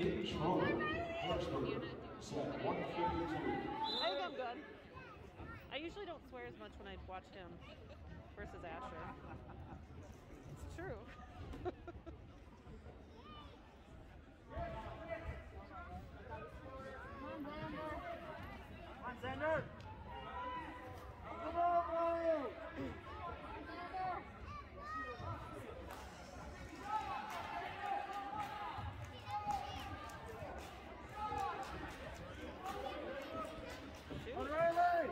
H. Roder, Harrisburg, set 152. I think I'm good. I usually don't swear as much when I watch him versus Asher. It's true. Come on, Zander. Come on, Brian. Shoot. Come on, Riley.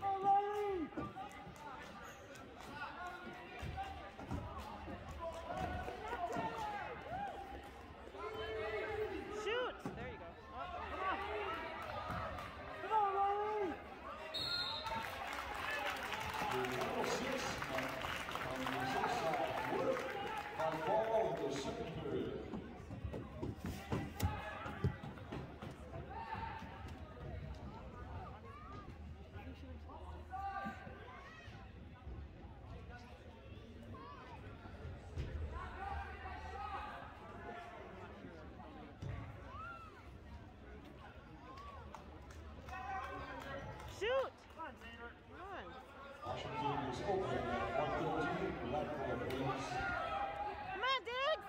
Come on, Riley. Shoot! There you go. Oh, Come on. Come on, Riley. The number six uh, on the sixth side, Wood, by fall of the second period. Shoot! Come on, Zander. Come on. Washington is open at 113, Blackwell wins. Come on, Diggs!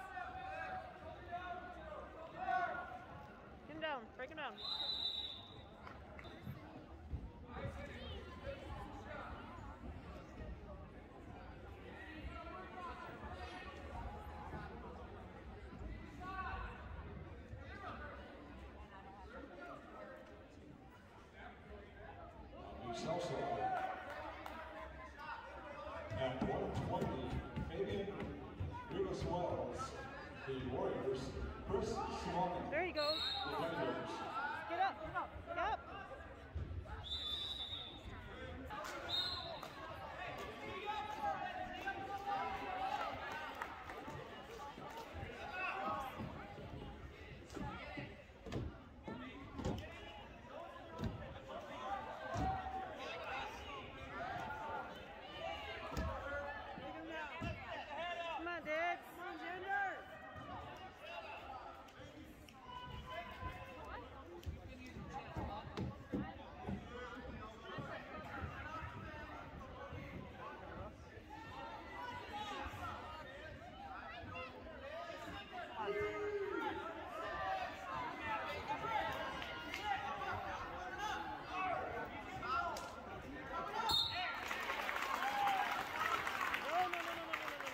Get him down. Break him down. On the south side. At 120, Fabian Rivas Wells, the Warriors, Chris There you go. the Get up. Get up. Get up. Come on, Diggs. Come on, Zander. No, no, no, no, no, no, no, no.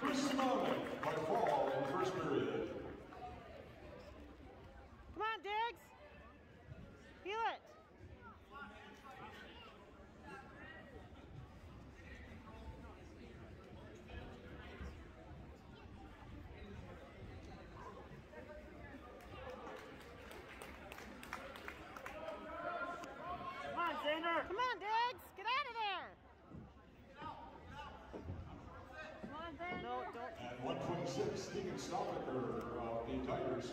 Chris Swanton by fall in first period. Come on, Diggs. Feel it. Come on, Zander. Come on, Diggs. Get out of there. Come on, Zander. No, don't. At 126, Stephen Stoffaker of the Tigers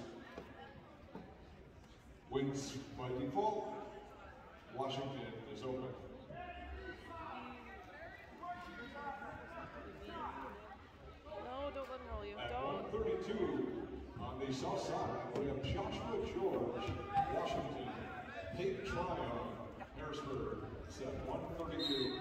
wins by default. Washington is open. No, don't let him roll you. At Don't. 132, on the south side, we have Joshua George, Washington, Peyton Tryon, Harrisburg, set 132.